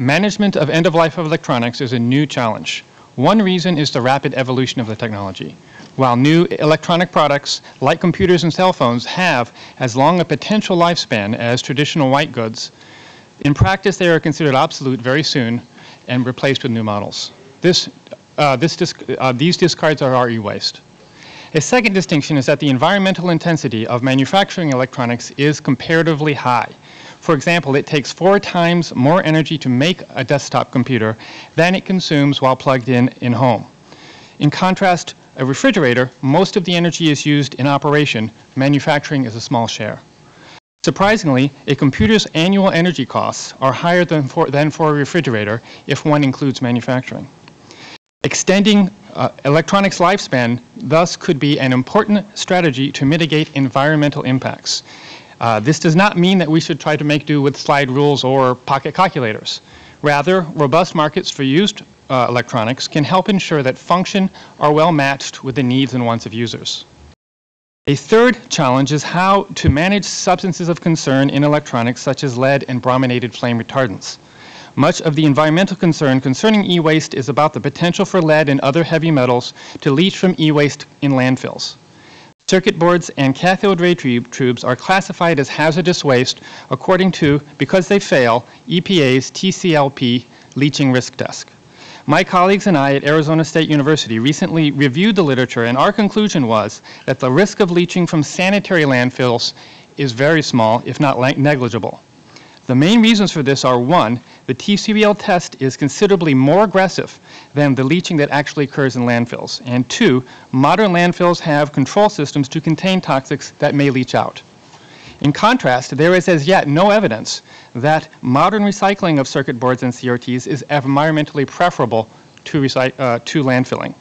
Management of end-of-life of electronics is a new challenge. One reason is the rapid evolution of the technology. While new electronic products, like computers and cell phones, have as long a potential lifespan as traditional white goods, in practice they are considered obsolete very soon and replaced with new models. This, uh, this disc uh, these discards are our e-waste. A second distinction is that the environmental intensity of manufacturing electronics is comparatively high. For example, it takes four times more energy to make a desktop computer than it consumes while plugged in in home. In contrast, a refrigerator, most of the energy is used in operation. Manufacturing is a small share. Surprisingly, a computer's annual energy costs are higher than for, than for a refrigerator if one includes manufacturing. Extending uh, electronics lifespan thus could be an important strategy to mitigate environmental impacts. Uh, this does not mean that we should try to make do with slide rules or pocket calculators. Rather, robust markets for used uh, electronics can help ensure that function are well matched with the needs and wants of users. A third challenge is how to manage substances of concern in electronics such as lead and brominated flame retardants. Much of the environmental concern concerning e-waste is about the potential for lead and other heavy metals to leach from e-waste in landfills. Circuit boards and cathode ray tubes are classified as hazardous waste according to, because they fail, EPA's TCLP leaching risk test. My colleagues and I at Arizona State University recently reviewed the literature, and our conclusion was that the risk of leaching from sanitary landfills is very small, if not negligible. The main reasons for this are one, the TCLP test is considerably more aggressive than the leaching that actually occurs in landfills, and two, modern landfills have control systems to contain toxics that may leach out. In contrast, there is as yet no evidence that modern recycling of circuit boards and CRTs is environmentally preferable to, uh, to landfilling.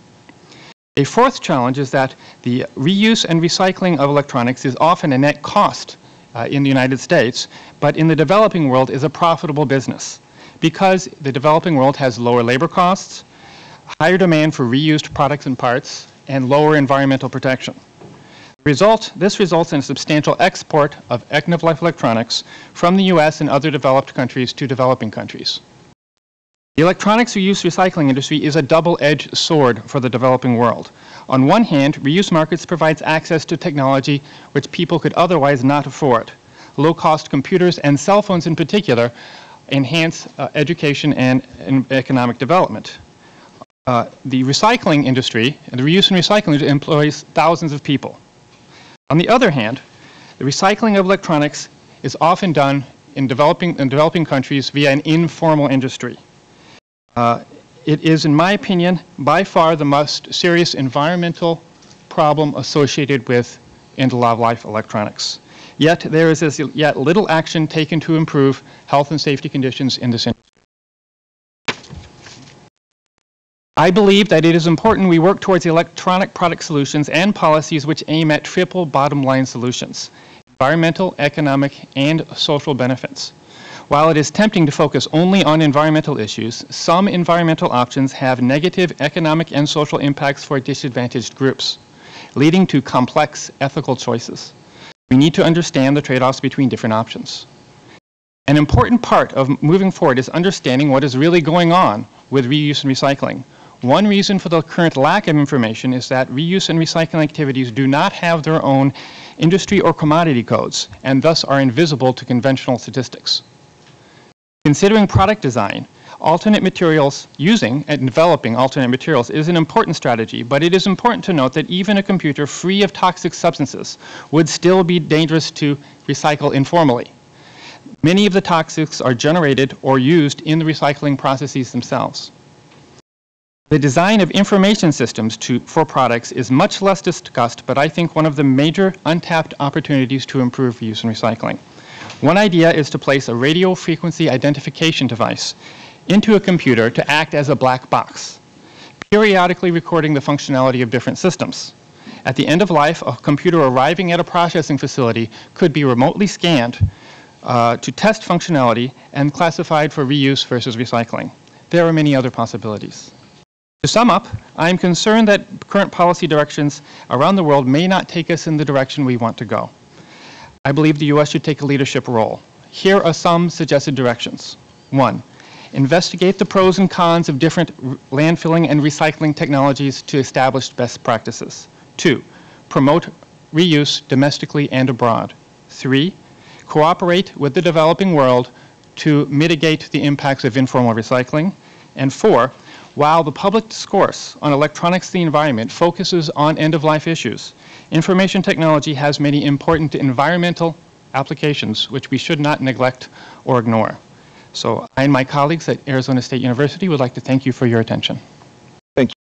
A fourth challenge is that the reuse and recycling of electronics is often a net cost uh, in the United States, but in the developing world is a profitable business because the developing world has lower labor costs, higher demand for reused products and parts, and lower environmental protection. Result, this results in a substantial export of end-of-life electronics from the U.S. and other developed countries to developing countries. The electronics reuse recycling industry is a double-edged sword for the developing world. On one hand, reuse markets provides access to technology which people could otherwise not afford. Low-cost computers and cell phones in particular enhance uh, education and, and, economic development. Uh, the recycling industry, the reuse and recycling industry employs thousands of people. On the other hand, the recycling of electronics is often done in developing, in developing countries via an informal industry. Uh, it is, in my opinion, by far the most serious environmental problem associated with end-of-life electronics. Yet there is as yet little action taken to improve health and safety conditions in this industry. I believe that it is important we work towards electronic product solutions and policies which aim at triple bottom line solutions environmental, economic, and social benefits. While it is tempting to focus only on environmental issues, some environmental options have negative economic and social impacts for disadvantaged groups, leading to complex ethical choices. We need to understand the trade-offs between different options. An important part of moving forward is understanding what is really going on with reuse and recycling, one reason for the current lack of information is that reuse and recycling activities do not have their own industry or commodity codes and thus are invisible to conventional statistics. Considering product design, alternate materials, using and developing alternate materials is an important strategy, but it is important to note that even a computer free of toxic substances would still be dangerous to recycle informally. Many of the toxics are generated or used in the recycling processes themselves. The design of information systems to, for products is much less discussed, but I think one of the major untapped opportunities to improve reuse and recycling. One idea is to place a radio frequency identification device into a computer to act as a black box, periodically recording the functionality of different systems. At the end of life, a computer arriving at a processing facility could be remotely scanned uh, to test functionality and classified for reuse versus recycling. There are many other possibilities. To sum up, I am concerned that current policy directions around the world may not take us in the direction we want to go. I believe the U.S. should take a leadership role. Here are some suggested directions. One, investigate the pros and cons of different landfilling and recycling technologies to establish best practices. Two, promote reuse domestically and abroad. Three, cooperate with the developing world to mitigate the impacts of informal recycling. And four, while the public discourse on electronics the environment focuses on end-of-life issues, information technology has many important environmental applications which we should not neglect or ignore. So I and my colleagues at Arizona State University would like to thank you for your attention.